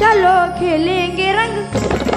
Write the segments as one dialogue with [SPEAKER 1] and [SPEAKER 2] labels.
[SPEAKER 1] चलो खेलेंगे रंग।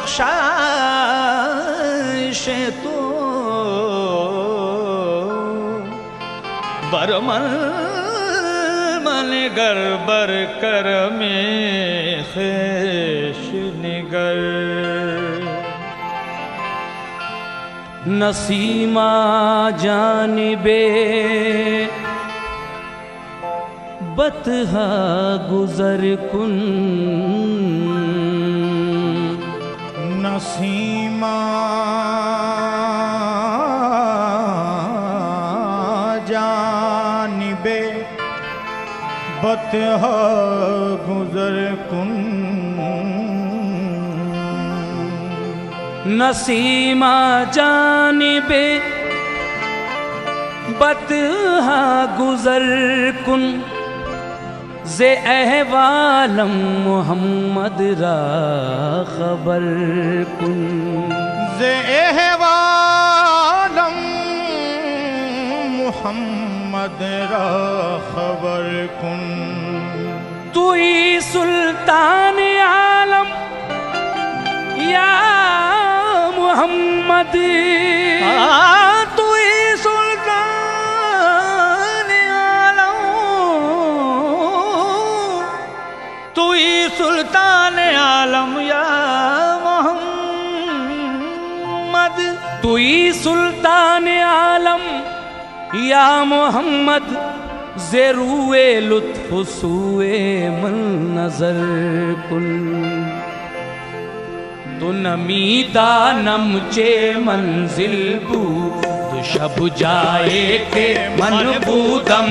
[SPEAKER 2] बख्शाश तो। बरमल बरमनगर बरकर मे निगर।
[SPEAKER 3] नसीमा जानबे बतहा गुजर कुन
[SPEAKER 2] सीमा जानिबे बत गुज़र कुन।
[SPEAKER 3] नसीमा जानिबे बत गुज़र कुन। जे अहवालम मोहम्मद रा खबर कुन।
[SPEAKER 2] जे अहवालम मोहम्मद रा खबर कुन। तू ही सुल्तान आलम या मोहम्मद।
[SPEAKER 3] आ तुई सुल्तान आलम, या मोहम्मद, जेरुए लुत्फ सुए मन नज़र कुल। तो नमीदा नमचे मंजिल बू शब जाए के मन बूदम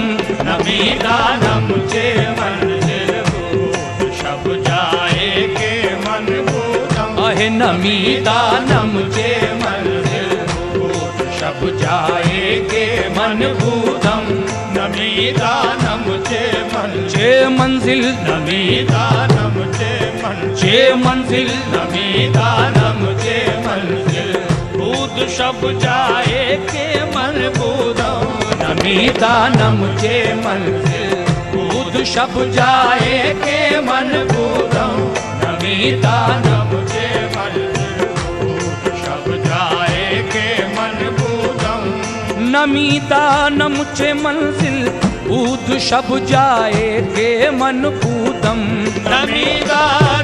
[SPEAKER 2] नमीदा नमचे मंजिल बू शब जाए के मन बूदम
[SPEAKER 3] अहे नमीदा नमचे जाए के मन बूदम
[SPEAKER 2] नमीदा नमचे मंजिल।
[SPEAKER 3] चे मंजिल
[SPEAKER 2] नमीदा नमचे मंजिल
[SPEAKER 3] चे मंजिल
[SPEAKER 2] नमीदा नमचे मंजिल बूद शब जाए के मन। बूदम
[SPEAKER 3] नमीदा नमचे मंजिल बूद सब जाए के मन। बूदम नमीदा
[SPEAKER 2] नमचे मंजिल बूद शब जाए के मन
[SPEAKER 3] नमीदा नमचे मंजिल बूद शब जाए के मन बूदम
[SPEAKER 2] नमीदा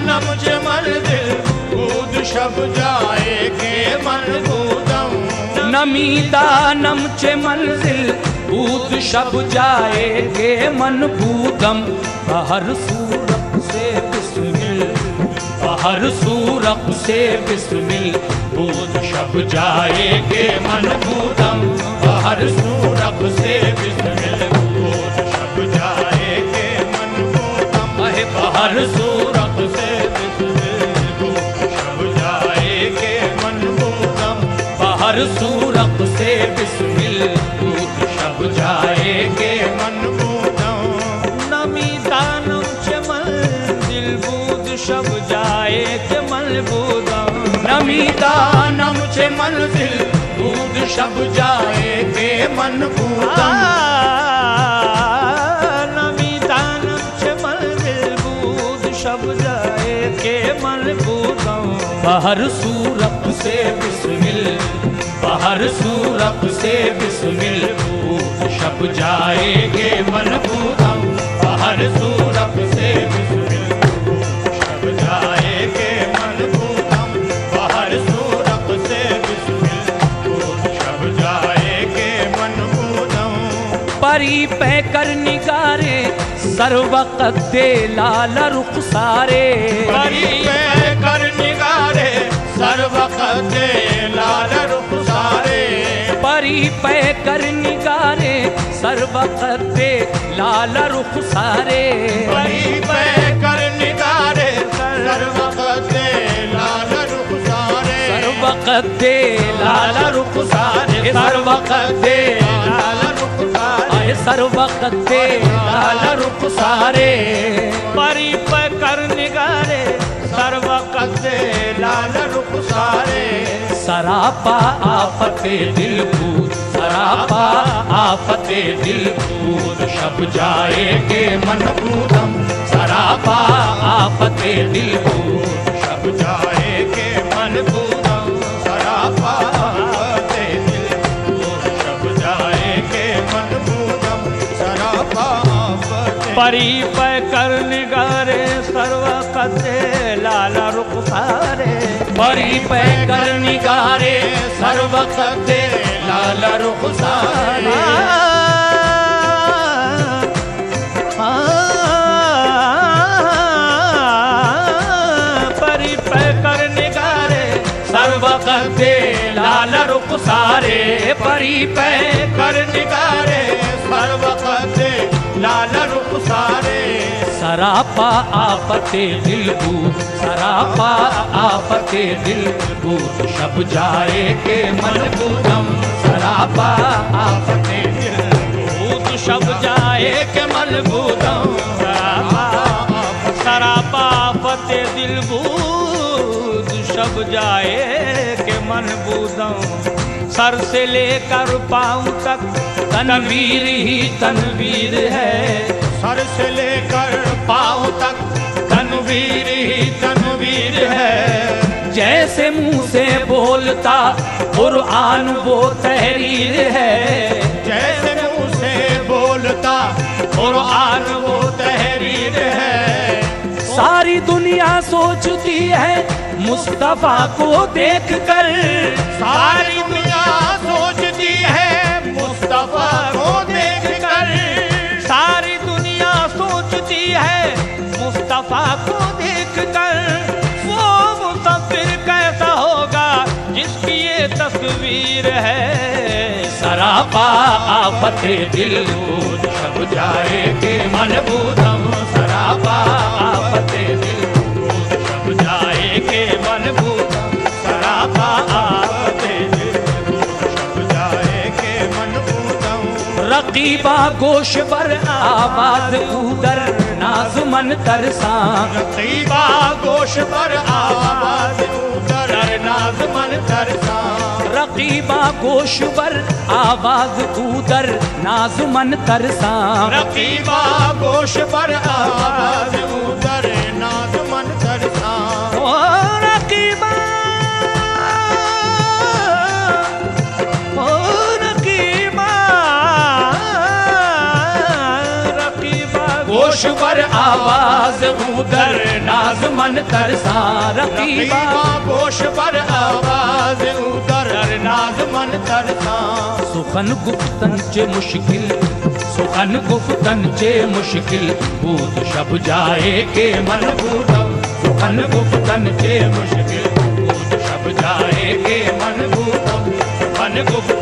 [SPEAKER 2] नमचे मंजिल बूद शब जाए के मन बूदम
[SPEAKER 3] नमीदा नमचे मंजिल बूद शब जाए के मन बूदम बाहर सूरत से बिस्मिल बाहर सूरत से बिस्मिल बूद शब जाए के मन सूरत से बिस्मिल
[SPEAKER 2] शब जाए के मन बूदम
[SPEAKER 3] अहे बाहर सूरत
[SPEAKER 2] से बिस्मिल शब जाए के मन बूदम
[SPEAKER 3] बाहर सूरत से बिस्मिल शब जाए के
[SPEAKER 2] मन बूदम नमी दानम चमल दिल बूद शब जाए के मन बूदम
[SPEAKER 3] नमीदा नमचे मंजिल बूद शब जाए के मन बूदम
[SPEAKER 2] नमी चमल दिल बूद शब जाए के मन बूदम
[SPEAKER 3] बाहर सूरत से बिस्मिल बाहर सूरत से बिस्मिल बूद शब जाए के मन बूदम बाहर सूरत से बिस्मिल। पै कर निगारे सर्वकत दे लाल रुख सारे।
[SPEAKER 2] परी पे कर निगारे सर्वकत लाल रुख सारे।
[SPEAKER 3] परी पै कर निगारे सर्वकत दे लाल रुख सारे।
[SPEAKER 2] परी पे कर निगारे सर्वकत लाल रुख सारे।
[SPEAKER 3] सर्वकत दे लाल रुख सारे सर्वकत दे
[SPEAKER 2] लाल रुख सारे
[SPEAKER 3] सर्वकत लाल रुख सारे
[SPEAKER 2] परी पे कर निगारे सर्वकत लाल रुख सारे
[SPEAKER 3] सरापा आफते दिल भूत सरापा आफते दिल भूत शब जाए के मन भूतम सरापा आफते दिल भूत
[SPEAKER 2] शब जाए के मन बूदम परी पे कर निगारे सर्वकते लाल रुख सारे।
[SPEAKER 3] परी पै कर निगारे
[SPEAKER 2] सर्वकत लाल रुख सारे। परी पे कर निगारे
[SPEAKER 3] सर्वकत दे लाल रुख सारे। परी पै
[SPEAKER 2] कर निगारे सर्वकत लाल रुख सारे।
[SPEAKER 3] सरापा आपते दिल भूत सरापा आपते दिल भूत शब जाए के मन बूदम सरापा आफते दिल
[SPEAKER 2] भूत शब जाए के मन बूदम सरापा सरापा दिल बूद शब जाए के मन बूदम सर से लेकर पाँव तक
[SPEAKER 3] तनवीर ही तनवीर है।
[SPEAKER 2] सर से लेकर पाँव तक तनवीर ही तनवीर है।
[SPEAKER 3] जैसे मुँह से बोलता कुरआन वो तहरीर है।
[SPEAKER 2] जैसे मुँह से बोलता कुरआन वो तहरीर है।
[SPEAKER 3] सारी दुनिया सोचती है मुस्तफ़ा को देख कर।
[SPEAKER 2] सारी दुनिया मुस्तफ़ा को देख
[SPEAKER 3] कर वो मुसाफिर कैसा होगा जिसकी ये तस्वीर है? सरापा आफत दिल सब जाए के मलबूदम सरापा आफत दिल सब जाए के मलबूदम
[SPEAKER 2] सरापा आफत दिल सब जाए के मनबूदम
[SPEAKER 3] रकीबा गोश पर आबाद उदर नाजुमन तरसा।
[SPEAKER 2] रकीबा गोश पर आवाज उतर नाज मन तरसा।
[SPEAKER 3] रकीबा गोश पर आवाज उदर नाजुमन तरसा।
[SPEAKER 2] रकीबा गोश पर आवाज उतर नाज मन तरसा
[SPEAKER 3] गोश पर आवाज़ उदर नाजुमन तरसा रकीबा
[SPEAKER 2] गोश पर आवाज़ उतर नाज मन तरसा
[SPEAKER 3] सुखन गुप्तन चे मुश्किल सुखन गुप्तन चे मुश्किल। भूत शब जाए के मन भूतम सुखन गुप्तन चे मुश्किल। भूत शब जाए के मन भूतम
[SPEAKER 2] मन गुप्तन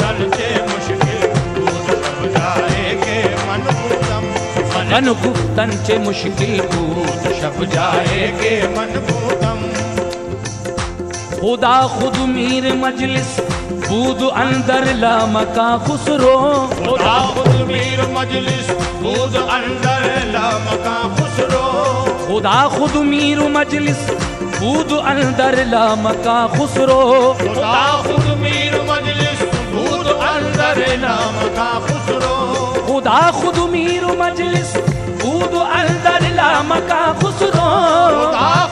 [SPEAKER 3] सुखन गुप्तन चे मुश्किल भूत शब जाए
[SPEAKER 2] के मन भूतम
[SPEAKER 3] खुदा खुद मीर मजलिस बूद अंदर लामका खुसरो।
[SPEAKER 2] खुदा खुद मीर मजलिस खुद अंदर लामका खुसरो।
[SPEAKER 3] खुदा खुद मीर मजलिस बूद अंदर लामका खुसरो।
[SPEAKER 2] खुदा खुद मीर मजलिस खुद अंदर लामका खुसरो।
[SPEAKER 3] खुदा खुद मीर मजलिस बूद अंदर लामका खुसरो
[SPEAKER 2] खुदा खुद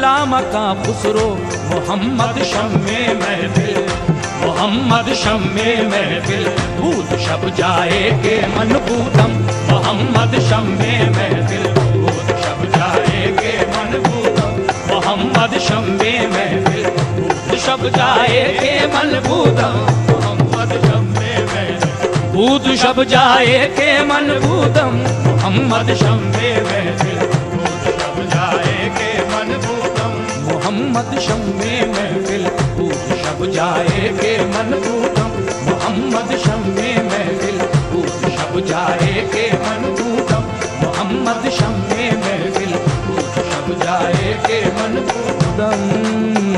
[SPEAKER 2] अंदर लामका खुसरो
[SPEAKER 3] मोहम्मद शम्मे महफिल, मोहम्मद शम्मे महफिल बूद शब जाए के मन बूदम मोहम्मद शम्मे महफिल बूद शब जाए के मन बूदम मोहम्मद शम्मे महफिल बूद शब जाए के मन बूदम मोहम्मद शम्मे महफिल बूद शब जाए के मन बूदम मोहम्मद शम्मे महफिल। मोहम्मद शम्मे महफिल बूद शब जाए के मन बूदम मोहम्मद शम्मे महफिल बूद शब जाए के मन बूदम मोहम्मद शम्मे महफिल बूद शब जाए के मन बूदम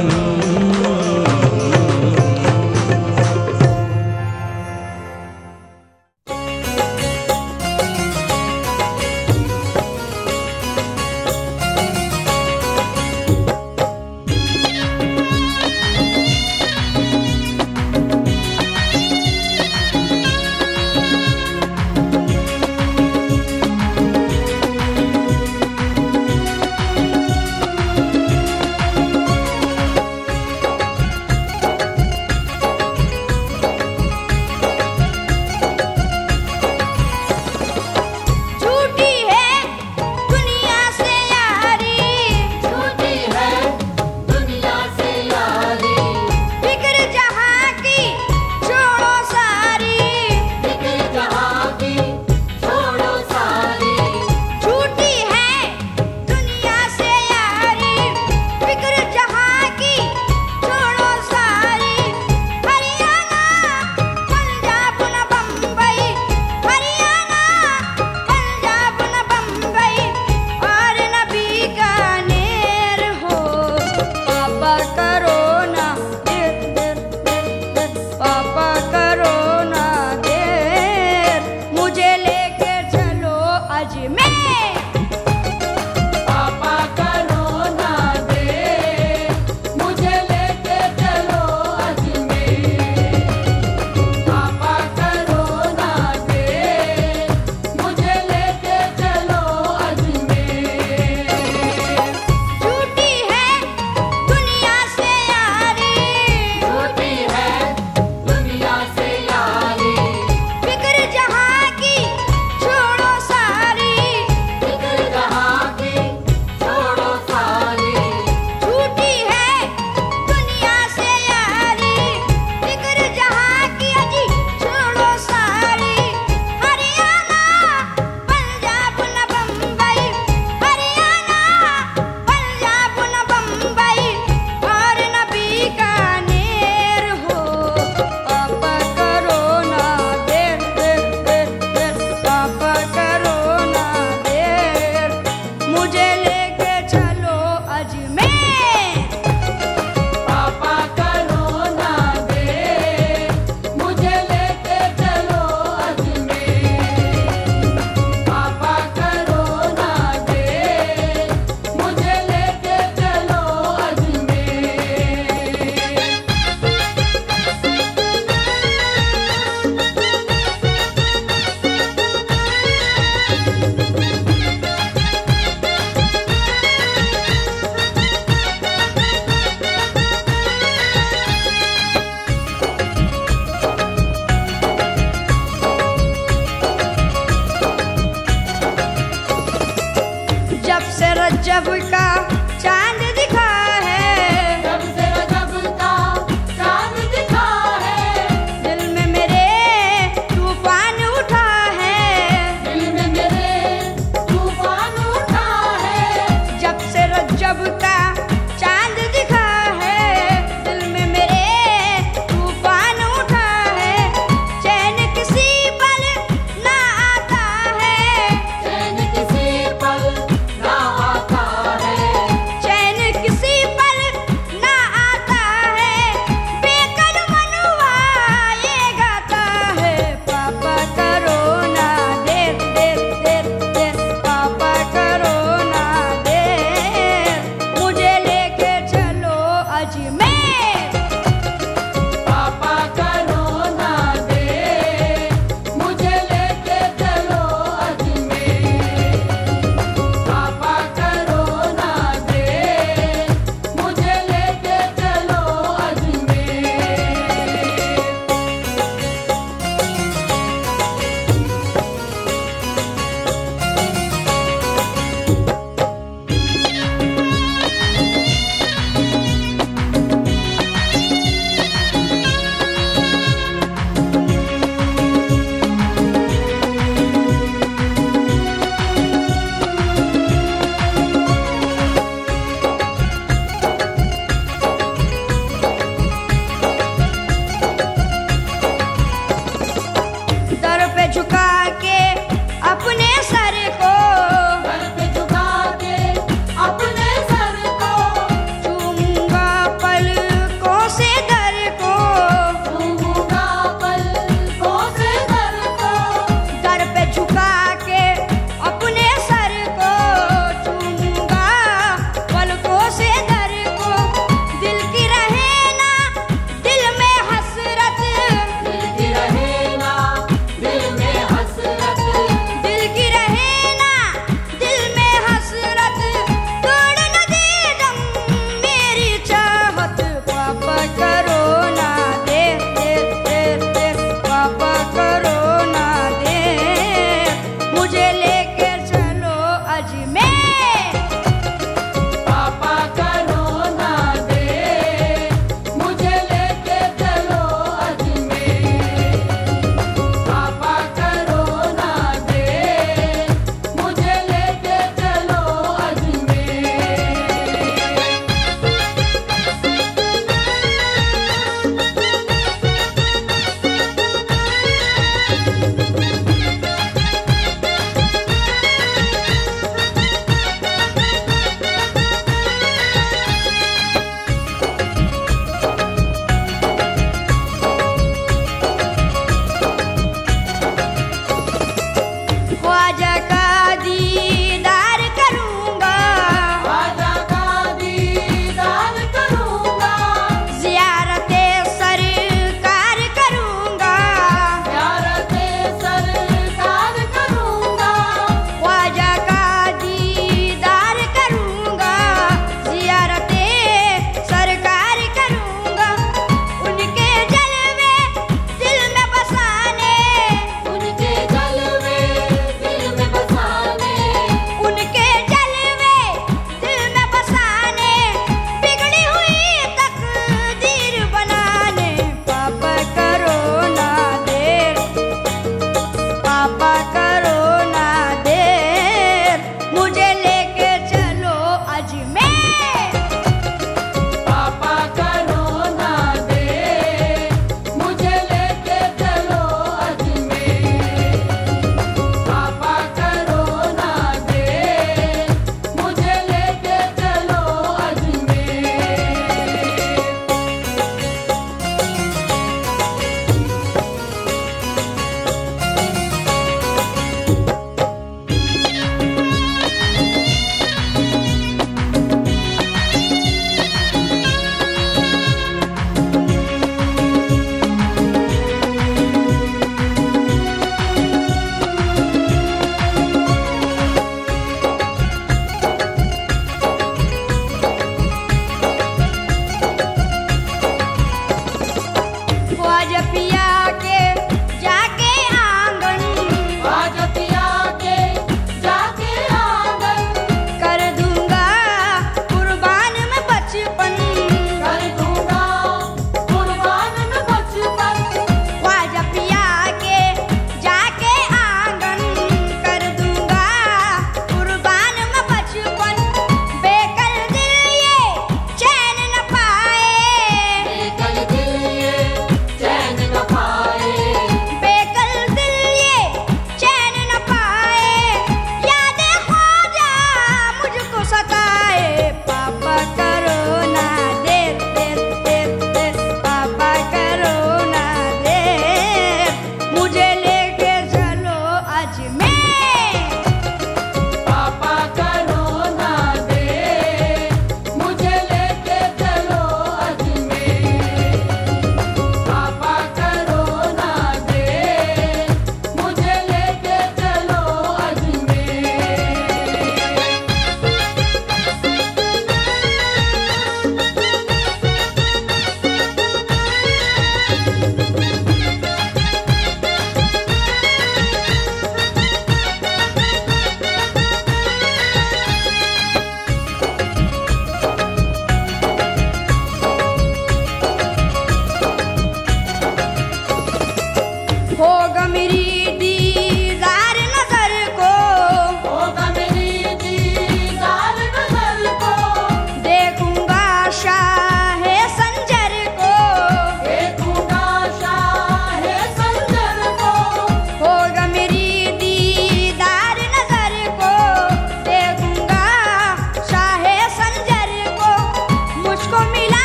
[SPEAKER 4] por
[SPEAKER 1] mi lado.